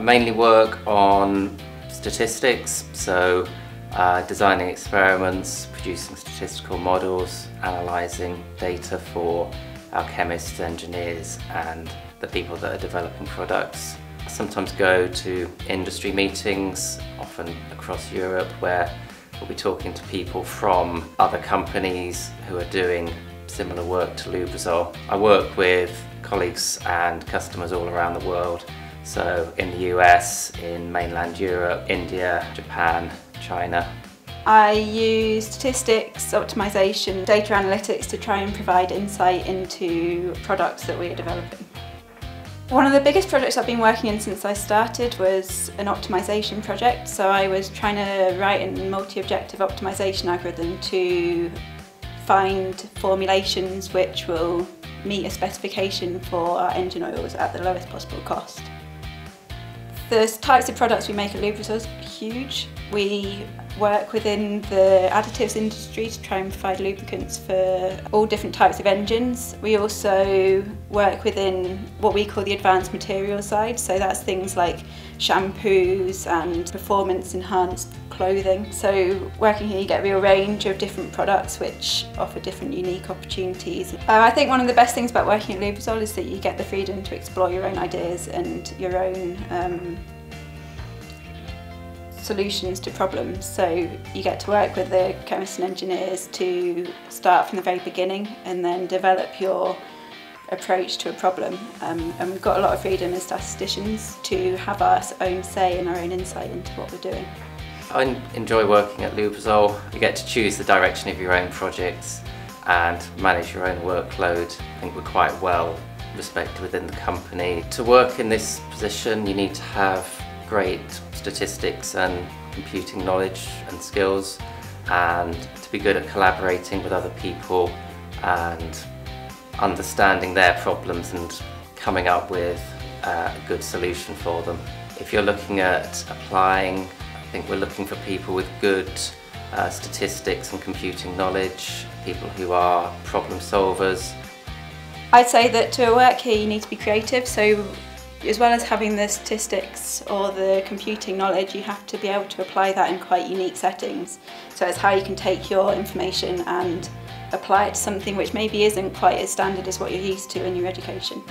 mainly work on statistics, so uh, designing experiments, producing statistical models, analysing data for our chemists, engineers and the people that are developing products. I sometimes go to industry meetings, often across Europe, where we'll be talking to people from other companies who are doing similar work to Lubrizol. I work with colleagues and customers all around the world so in the US, in mainland Europe, India, Japan, China. I use statistics, optimization, data analytics to try and provide insight into products that we're developing. One of the biggest projects I've been working in since I started was an optimization project. So I was trying to write a multi-objective optimization algorithm to find formulations which will meet a specification for our engine oils at the lowest possible cost. The types of products we make at Lubrizol is huge. We work within the additives industry to try and provide lubricants for all different types of engines. We also work within what we call the advanced materials side, so that's things like shampoos and performance enhanced clothing. So working here you get a real range of different products which offer different unique opportunities. Uh, I think one of the best things about working at Lubrizol is that you get the freedom to explore your own ideas and your own um, solutions to problems. So you get to work with the chemists and engineers to start from the very beginning and then develop your approach to a problem. Um, and we've got a lot of freedom as statisticians to have our own say and our own insight into what we're doing. I enjoy working at Lubrizol. You get to choose the direction of your own projects and manage your own workload. I think we're quite well respected within the company. To work in this position you need to have great statistics and computing knowledge and skills and to be good at collaborating with other people and understanding their problems and coming up with a good solution for them. If you're looking at applying, I think we're looking for people with good uh, statistics and computing knowledge, people who are problem solvers. I'd say that to work here you need to be creative, so as well as having the statistics or the computing knowledge, you have to be able to apply that in quite unique settings. So it's how you can take your information and apply it to something which maybe isn't quite as standard as what you're used to in your education.